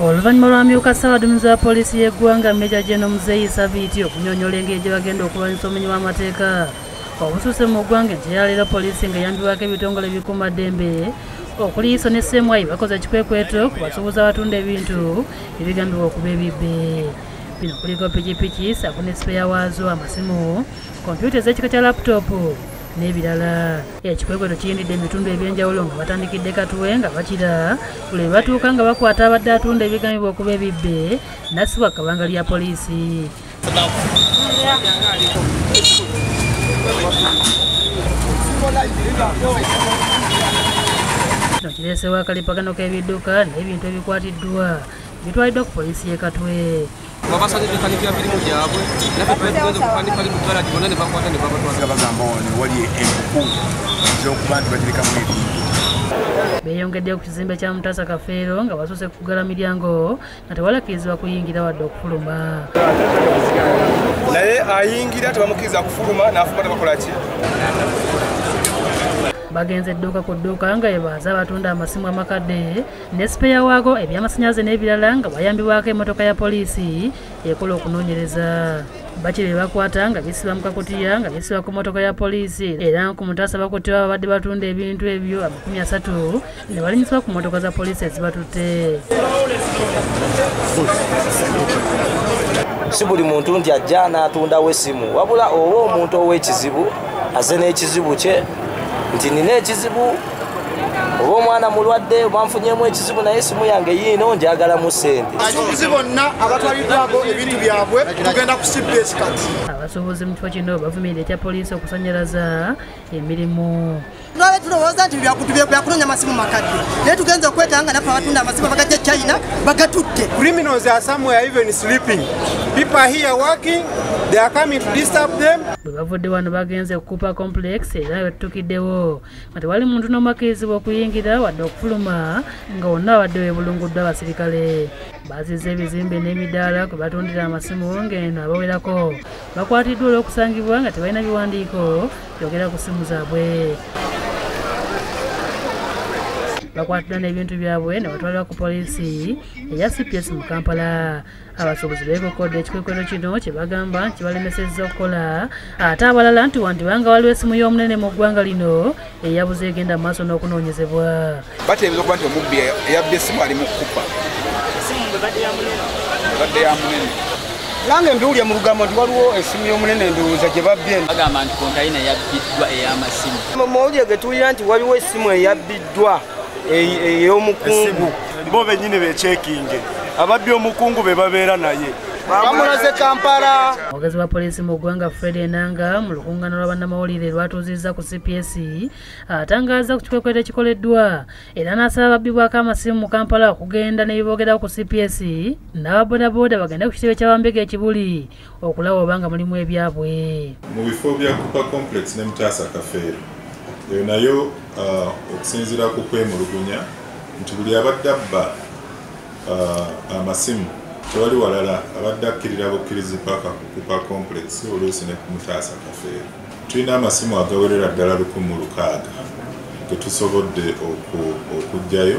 oluvannyuma lwamyuka ssaabadumizi wa poliisi y'eggwanga meja geno muzeeyi sabiiti okunyonyola engeri gye bagenda okulwanyisa omumenyi w'amateeka. Obusuuse mu ggwanga enkyeyaleero poliisi ng'eyambibwako ebitongole ebikuumaddembe okuliiso ne semwayi bakoze ekikwekweto ku basuubuzi abatunda ebintu ebigambibwa okuba ebibbe. Bino kuliko pikipiki saako ne sipeya waazo amasimu kompyuta ez'ekika kya laputopu n'ebirala. Ekikwekweto kiyindidde ebitundu ebyenjawulo nga batandikidde katuwe nga bakira lwe batuuka nga bakwata abadde atunda ebigambibwa okuba ebibbe nassibwa kabanga lya poliisi. Kino kireesewo akalipagano k'ebidduka n'ebintu ebikwatiddwa bitwaliddwa ku poliisi y'e katwe babasanyidde kanikira mirimu gyabwe naffe tugenze okutandika li mu galagi bonna ne bakwata ne babatwaza bagamba wano wali enkuku ezokuba nti bagirekamu ebintu beeyongeddeyo ku kizimbe kya mutaasa kafeero nga basuuse kuggala miryango nga tewalakkirizibwa kuyingira wadde okufuluma naye ayingira tebamukkiriza kufuluma n'afuma tebakolaki bagenze edduuka ku dduuka nga bebaaza abatunda amasimu amakadde. Ne sipeya waago ebyamasanyaze n'ebirala nga bayambibwako emmotoka ya poliisi ekola okunoonyereza. Bakiri be bakwata nga bisiba mu kakutiya nga bisiba ku mmotoka ya poliisi. Era ku mutaasa bakuttibwa babadde batunda ebintu ebyo amakumi asatu ne balinyisibwa ku mmotoka za poliisi ezibatutte. Si buli muntu nti ajja n'atundawo essimu wabula oba omuntu ow'ekizibu aze n'ekizibu kye nti nina ekizibu oba omwana mulwadde oba nfunyemu ekizibu naye essimu yange yiino njagalamu ssente. Abasuubuzi bonna abatwaliddwako ebintu byabwe tugenda kusibba ekikati abasuubuzi mu kifo kino bavumirira ekya poliisi okusanyalaza emirimu. Lwabe tulowooza nti byakunoonya amasimu makadde. Naye tugenza okwetanga nga naffe abatunda amasimu bagajja china bagatutte. Criminals are somewhere even sleeping. People are here working they are coming to disturb them. Bwe bavudde wano bagenze okukupa complex era wetutukiddewo nga tewali muntu n'omakkirizibwa okuyingira wadde okufuluma nga wonna abadde webulunguddwa abasirikale. Baazizza ebizimbe n'emidaala kwe batundira amasimu ng'eno abawerako. Bakwatiddwa olw'okusangibwa nga tebalina biwandiiko byogera ku simu zaabwe bakwatiddwa n'ebintu byabwe ne batwalibwa ku poliisi eya cps mu kampala. Abasuubuzi beekokodde ekikwekweto kino kye bagamba nti balemesezza okukola. Ate abalala nti wandibanga waliwo essimu y'omunene mu ggwanga lino eyabuze egenda mu maaso n'okunoonyezebwa. Bateebereza okuba nti omubbi eyabba essimu ali mu kukupa badde ya munene. Nange mbiwulya mu lugambo nti waliwo essimu y'omunene ndowooza gye babbye. Bagamba nti kontayina yabbiddwa ey'amasimu. Mu mawulire ge tuwulira nti waliwo essimu eyabbiddwa ey'omukungu bo benyini bekyekinge ababbi omukungu be babeera naye. Bamulaze kampala. Omwogezi wa poliisi mu ggwanga fred enanga mu lukuŋŋaana lwa bannamawulire lwatuuzizza ku cps atangaaza ku kikwekweto ekikoleddwa. Era n'asaba ababbibwako amasimu mu kampala okugenda ne biboogerawo ku cps n'ababoodabooda bagende ku kitebe ky'abambega ekibuli okulaba oba nga mulimu ebyabwe. Mu bifo bya kupa complex ne mutaasa kafeero eyo nayo uh, okusinziira ku kwemulugunya nti buli abadde abba uh, amasimu tewali walala abadde akkirira bukkirizi paka ku kupa complex oluusi ne kumutaasa kafeero. Tulina amasimu agawerera ddala lukumu lukaaga getusobodde okugjayo